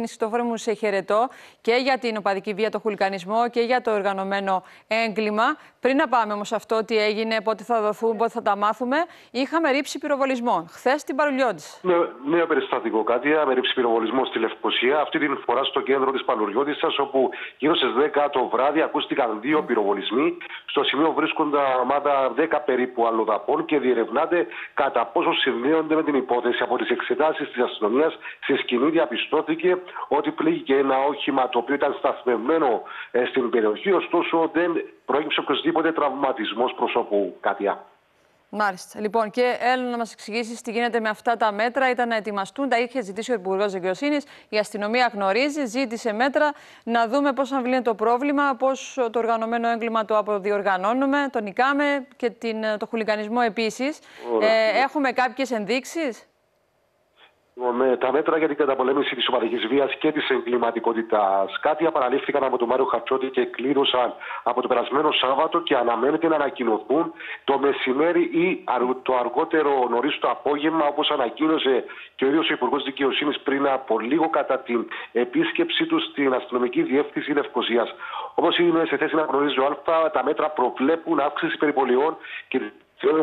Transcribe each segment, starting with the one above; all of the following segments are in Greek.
Χριστόφορε μου, σε χαιρετώ και για την οπαδική βία, το χουλικανισμό και για το οργανωμένο έγκλημα. Πριν να πάμε όμως αυτό, τι έγινε, πότε θα δοθούν, πότε θα τα μάθουμε, είχαμε ρήψη πυροβολισμών. Χθες στην Παρουλιώτη. Ναι, νέο περιστατικό κάτι, με ρήψη πυροβολισμό στη Λευκοσία. Αυτή την φορά στο κέντρο της Παλουριώτησα, όπου γύρω στις 10 το βράδυ ακούστηκαν δύο πυροβολισμοί. Στο σημείο βρίσκονται ομάδα 10 περίπου αλλοδαπών και διερευνάται κατά πόσο συνδέονται με την υπόθεση. Από τις εξετάσεις της αστυνομίας, στη σκηνή διαπιστώθηκε ότι πλήγηκε ένα όχημα το οποίο ήταν σταθμευμένο ε, στην περιοχή, ωστόσο δεν προέκυψε οποιοδήποτε τραυματισμός προσώπου Κάτια. Μάλιστα. Λοιπόν, και έλα να μας εξηγήσεις τι γίνεται με αυτά τα μέτρα. Ήταν να ετοιμαστούν, τα είχε ζητήσει ο Υπουργός Δικαιοσύνης. Η αστυνομία γνωρίζει, ζήτησε μέτρα. Να δούμε πώς αμβλύνει το πρόβλημα, πώς το οργανωμένο έγκλημα το αποδιοργανώνουμε, το νικάμε και την, το χουλικανισμό επίσης. Ε, έχουμε κάποιες ενδείξεις; Με τα μέτρα για την καταπολέμηση της ομαδική βίας και της εγκληματικότητας. Κάτι απαραλήφθηκαν από τον Μάριο Χατσότη και κλήρωσαν από το περασμένο Σάββατο και αναμένεται να ανακοινωθούν το μεσημέρι ή το αργότερο νωρίς το απόγευμα, όπως ανακοίνωσε και ο ίδιος ο Υπουργός Δικαιοσύνης πριν από λίγο κατά την επίσκεψή του στην αστυνομική διεύθυνση Λευκοσίας. Όπως είναι σε θέση να γνωρίζει ο Α, τα μέτρα προβλέπουν αύξηση περιπολιών και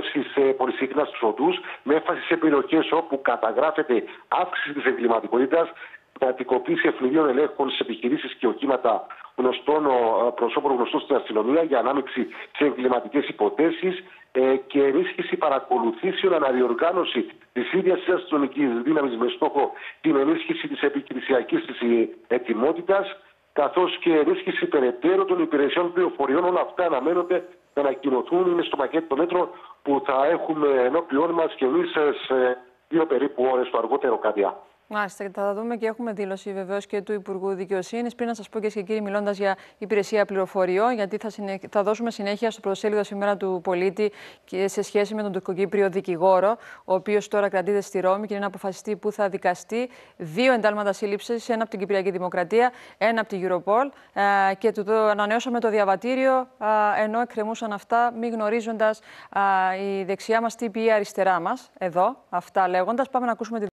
θεώρηση σε πολυσύγκρινα στου οδού, με έμφαση σε περιοχές όπου καταγράφεται αύξηση της εγκληματικότητας, κρατικοποίηση ευνηδίων ελέγχων σε επιχειρήσεις και οχήματα γνωστών προσώπων γνωστών στην αστυνομία για ανάμειξη σε εγκληματικές υποθέσεις ε, και ενίσχυση παρακολουθήσεων, αναδιοργάνωση της ίδιας της αστυνομικής δύναμης με στόχο την ενίσχυση της επιχειρησιακής της ετοιμότητας καθώς και ενίσχυση περαιτέρω των υπηρεσιών πληροφοριών. Όλα αυτά αναμένονται να ανακοινωθούν. Είναι στο πακέτο των μέτρων που θα έχουμε ενώπιόν μας και εμείς σε δύο περίπου ώρες το αργότερο κάτια. Μάλιστα, θα τα δούμε και έχουμε δήλωση βεβαίως και του Υπουργού Δικαιοσύνης. Πριν να σας πω και και κύριοι, μιλώντας για υπηρεσία πληροφοριών, γιατί θα, συνε... θα δώσουμε συνέχεια στο πρωτοσέλιδο σήμερα του πολίτη και σε σχέση με τον Τουρκοκύπριο δικηγόρο, ο οποίος τώρα κρατείται στη Ρώμη και είναι να αποφασιστεί που θα δικαστεί. Δύο εντάλματα σύλληψης, ένα από την Κυπριακή Δημοκρατία, ένα από την Europol. Ε, και του το ανανεώσαμε το διαβατήριο, ε, ενώ εκκρεμούσαν αυτά, μη γνωρίζοντας η δεξιά μας τι πει η αριστερά μας. Εδώ, αυτά λέγοντας. Πάμε να ακούσουμε τη